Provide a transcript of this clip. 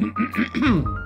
Mm-hmm.